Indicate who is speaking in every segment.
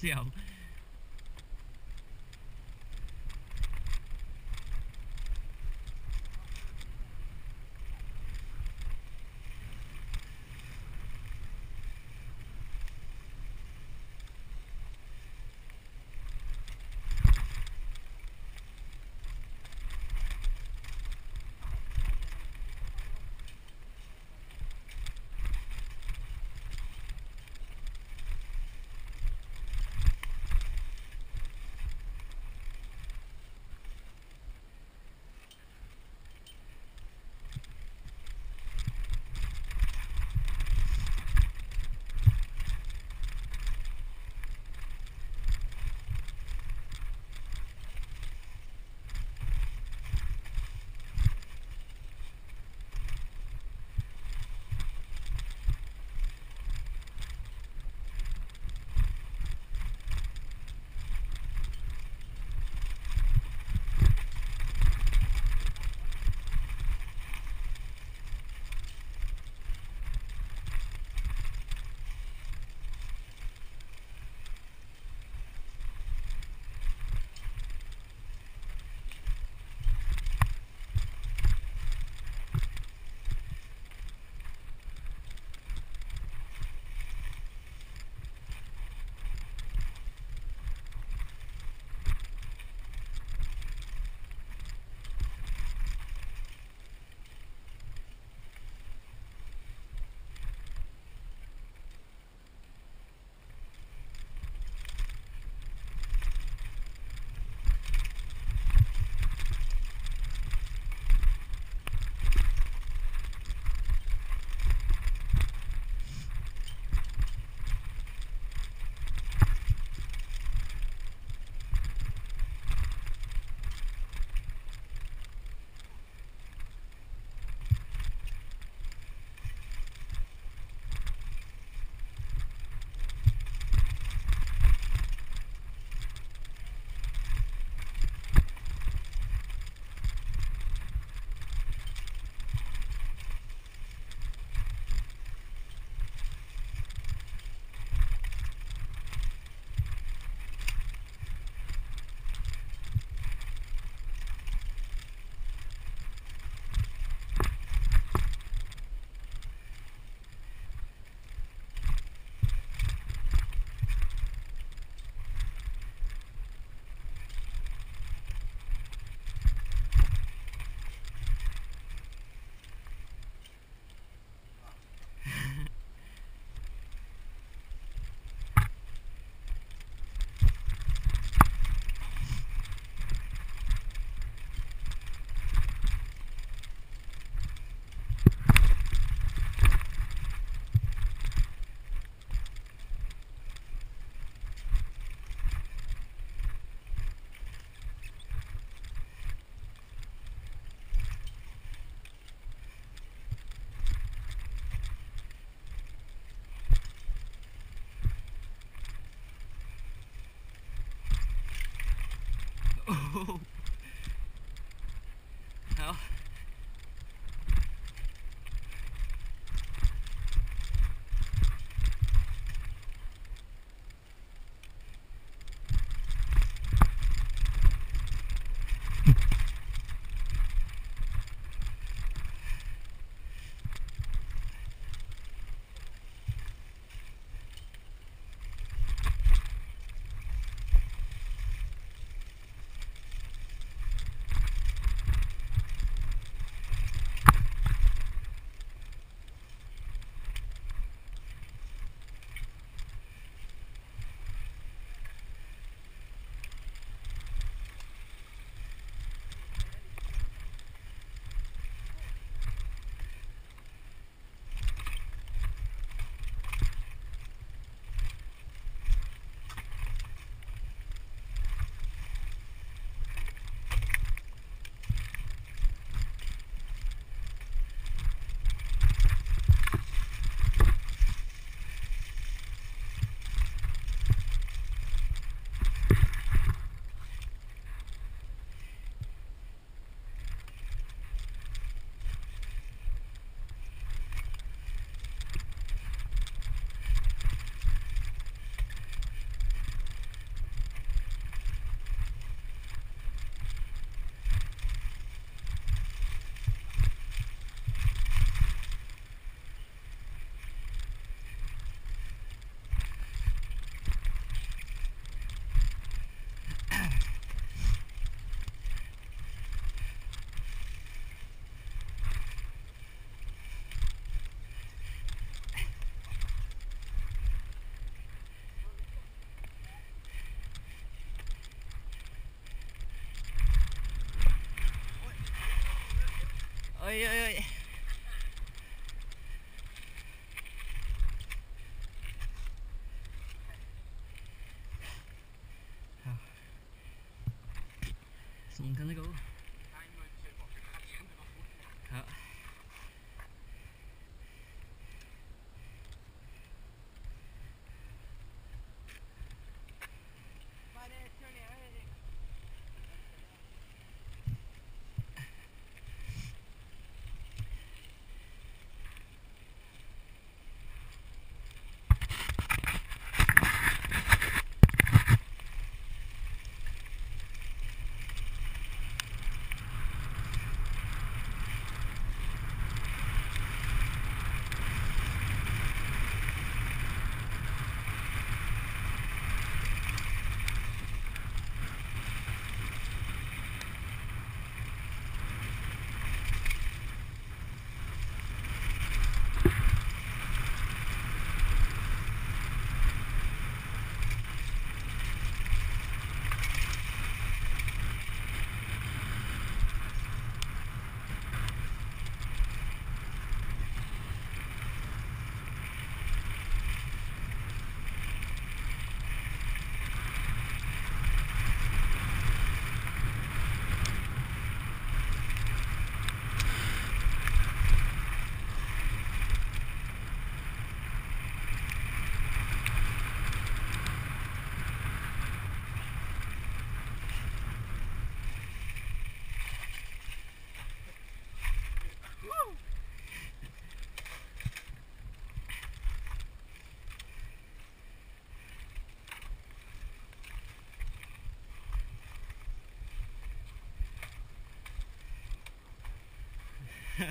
Speaker 1: 这样 bom. 哎呦哎呦！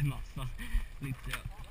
Speaker 1: Massa. Litt, ja.